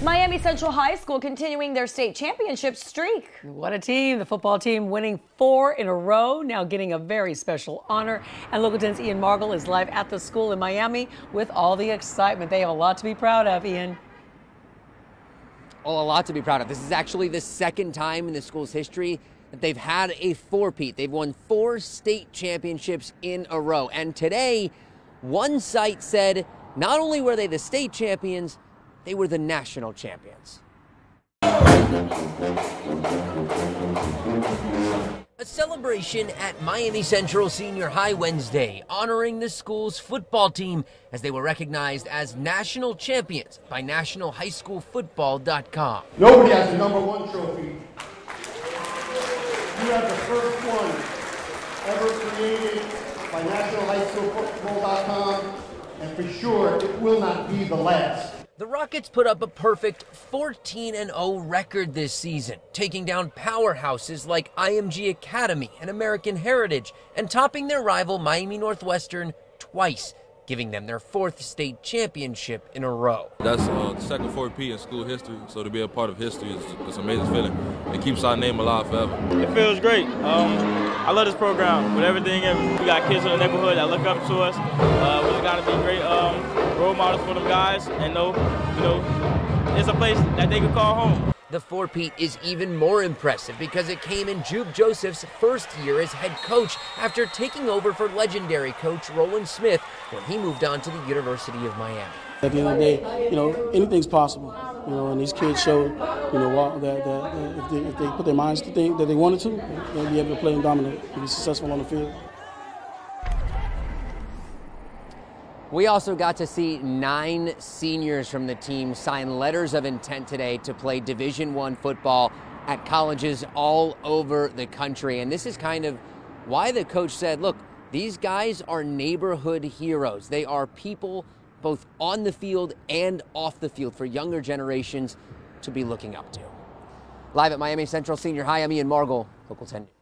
Miami Central High School continuing their state championship streak. What a team. The football team winning four in a row, now getting a very special honor. And Local 10's Ian Margol is live at the school in Miami with all the excitement. They have a lot to be proud of, Ian. Oh, a lot to be proud of. This is actually the second time in the school's history that they've had a four-peat. They've won four state championships in a row. And today, one site said not only were they the state champions, they were the national champions. A celebration at Miami Central Senior High Wednesday, honoring the school's football team as they were recognized as national champions by NationalHighSchoolFootball.com. Nobody has the number one trophy. You have the first one ever created by NationalHighSchoolFootball.com, and for sure, it will not be the last. The Rockets put up a perfect 14 0 record this season, taking down powerhouses like IMG Academy and American Heritage, and topping their rival Miami Northwestern twice, giving them their fourth state championship in a row. That's uh, the second four-peat in school history, so to be a part of history is it's an amazing feeling. It keeps our name alive forever. It feels great. Um, I love this program with everything. We got kids in the neighborhood that look up to us. Uh, we got to be great um, role models for them guys and know, you know, it's a place that they can call home. The four-peat is even more impressive because it came in Jube Joseph's first year as head coach after taking over for legendary coach Roland Smith when he moved on to the University of Miami. At the end of the day, you know, anything's possible. You know, and these kids showed, you know, that, that, that if, they, if they put their minds to think that they wanted to, they'll be able to play and dominate and be successful on the field. We also got to see nine seniors from the team sign letters of intent today to play Division One football at colleges all over the country. And this is kind of why the coach said, look, these guys are neighborhood heroes. They are people both on the field and off the field for younger generations to be looking up to. Live at Miami Central Senior High, I'm Ian Margol, Local 10 News.